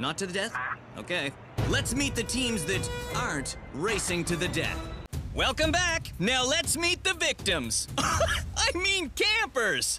Not to the death? Okay. Let's meet the teams that aren't racing to the death. Welcome back. Now let's meet the victims. I mean campers.